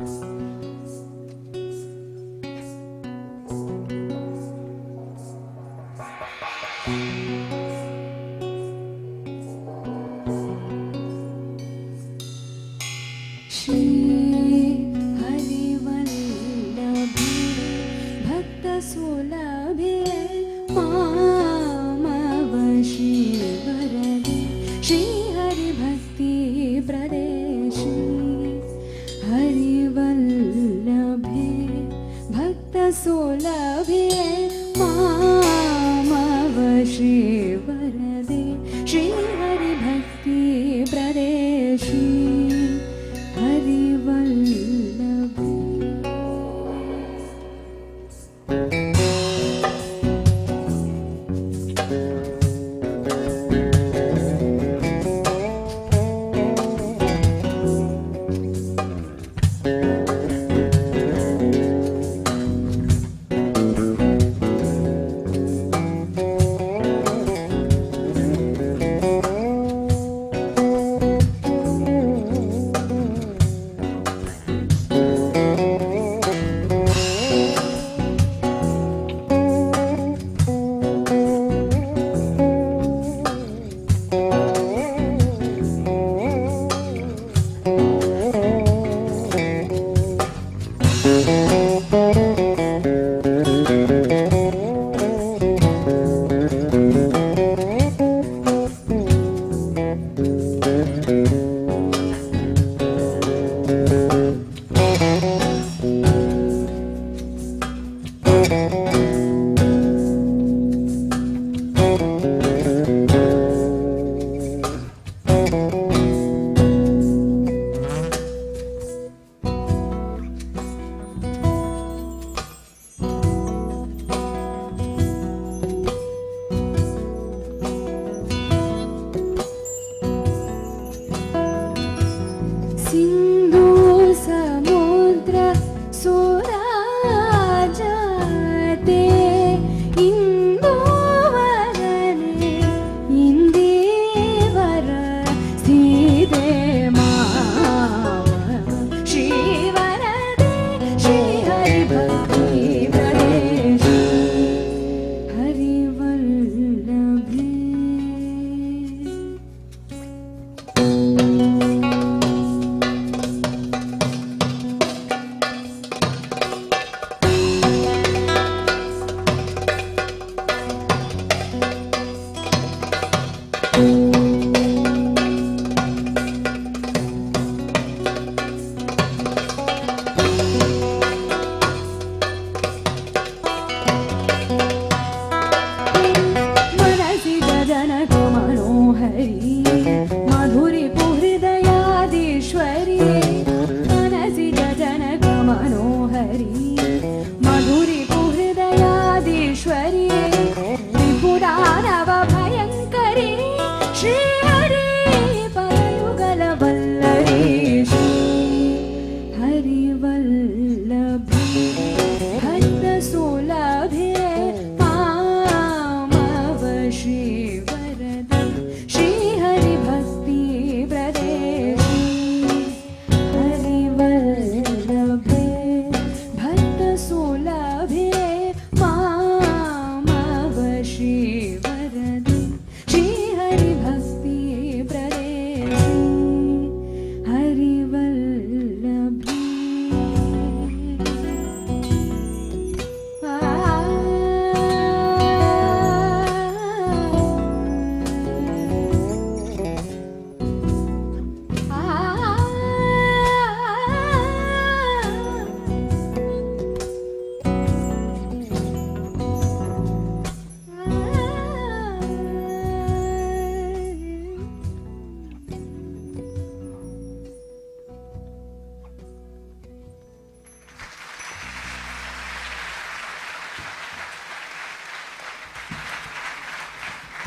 Shri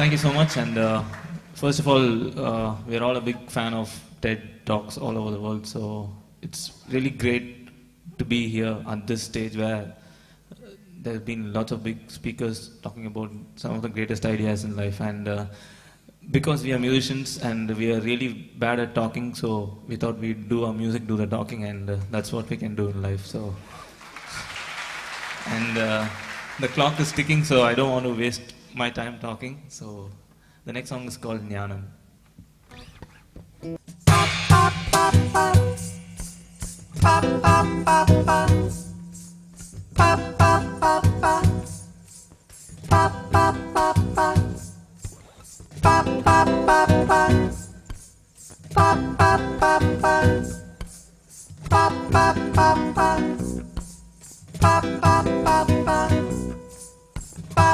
thank you so much. And uh, first of all, uh, we're all a big fan of TED Talks all over the world. So it's really great to be here on this stage where there have been lots of big speakers talking about some of the greatest ideas in life. And uh, because we are musicians and we are really bad at talking, so we thought we'd do our music, do the talking, and uh, that's what we can do in life. So, and uh, the clock is ticking, so I don't want to waste my time talking, so the next song is called Nyanam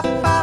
ba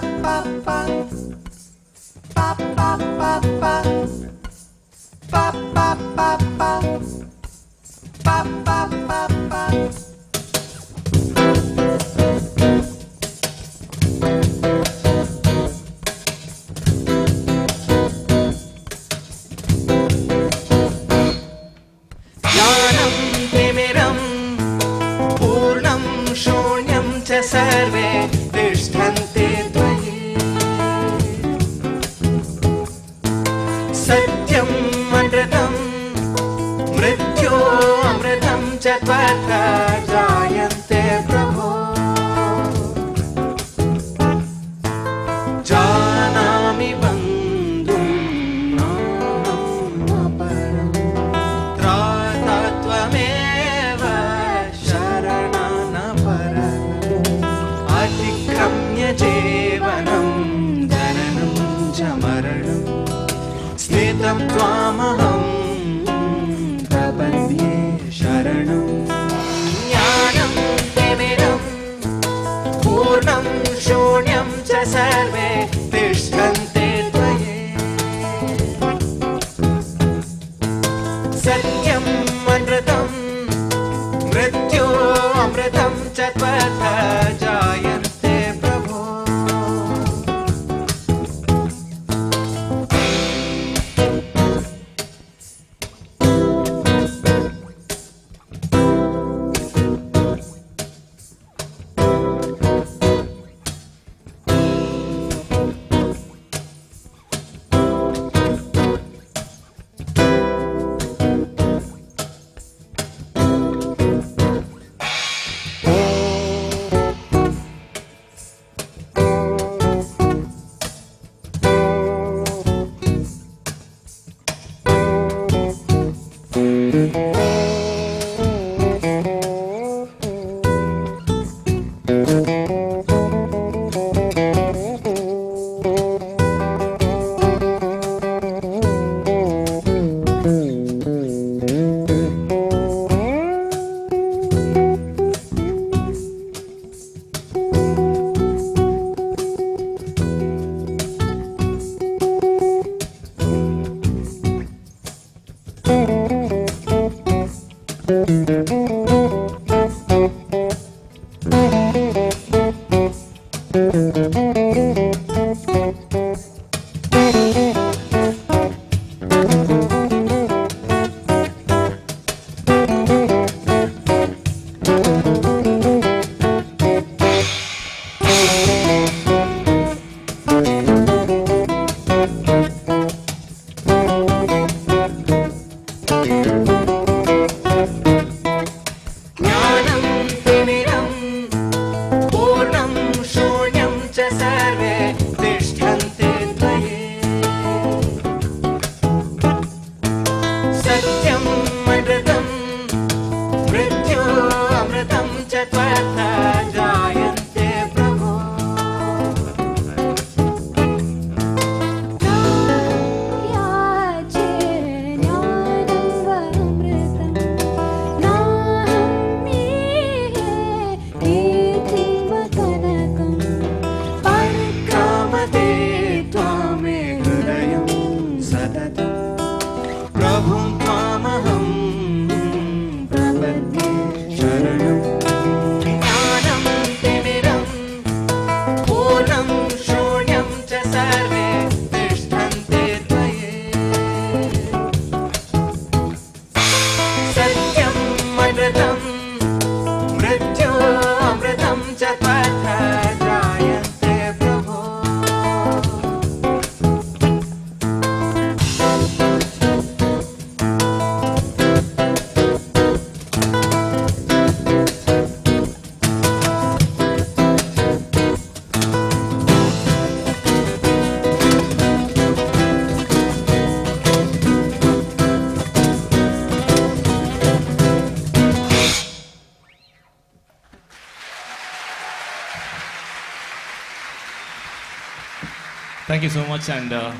Thank you so much. And uh,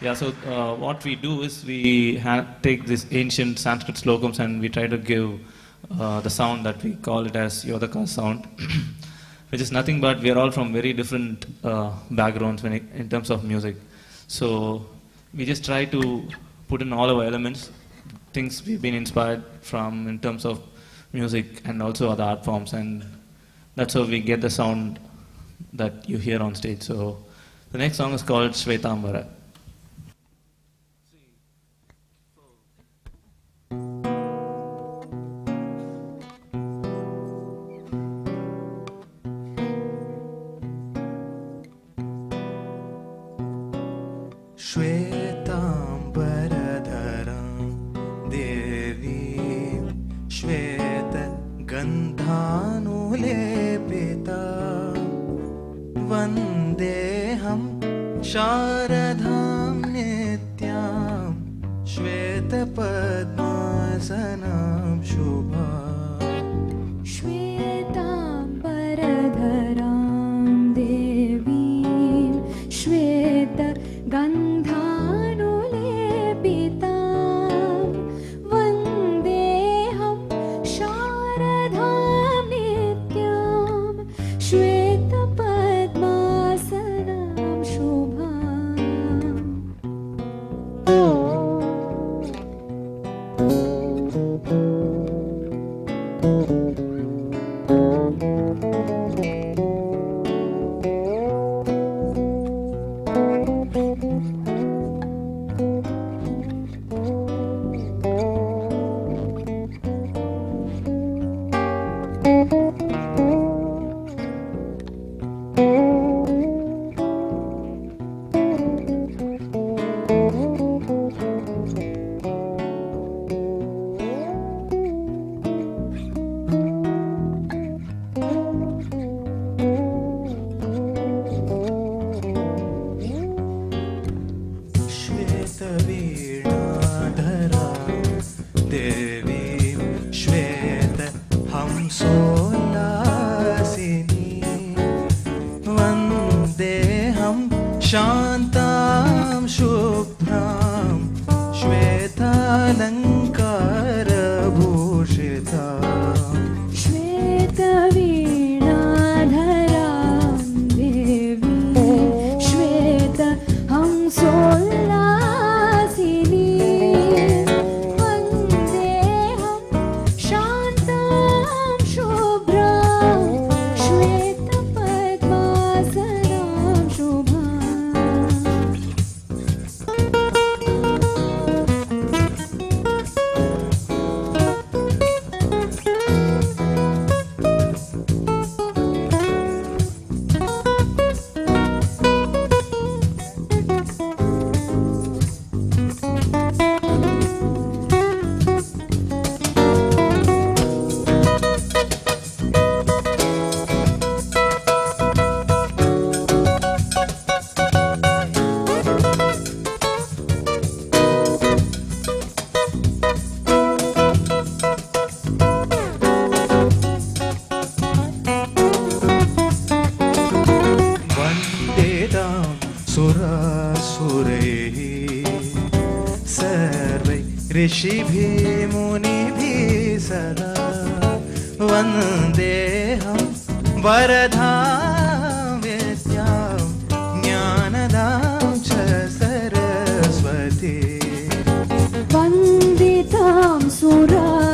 yeah, so uh, what we do is we take these ancient Sanskrit slokams and we try to give uh, the sound that we call it as Yodhakaa sound, which is nothing but we are all from very different uh, backgrounds it, in terms of music. So we just try to put in all our elements, things we've been inspired from in terms of music and also other art forms, and that's how we get the sound that you hear on stage. So the next song is called Shvetambara. शान्तां शुभ्रां श्वेतालङ्कारभूषिता सुरासुरैः सर्वै ऋषिभिः मुनिभिः सदा वन्देऽहं वरदां विद्यां ज्ञानदां च सरस्वती। वन्दितां सुरासुरैः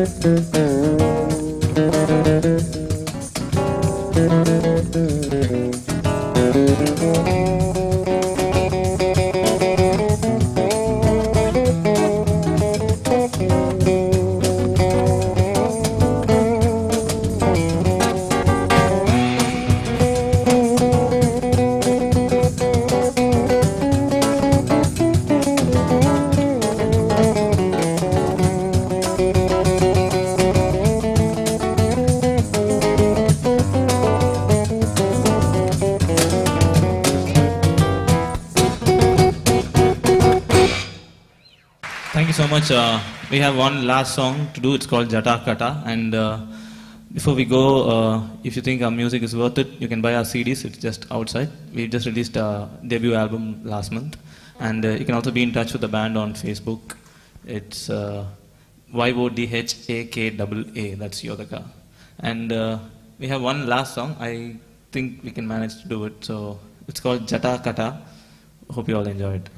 ॐ you so much. Uh, we have one last song to do. It's called Jata Kata. And uh, before we go, uh, if you think our music is worth it, you can buy our CDs. It's just outside. We just released a debut album last month. And uh, you can also be in touch with the band on Facebook. It's uh, Y-O-D-H-A-K-A-A. That's Yodhakaa. And uh, we have one last song. I think we can manage to do it. So it's called Jata Kata. Hope you all enjoy it.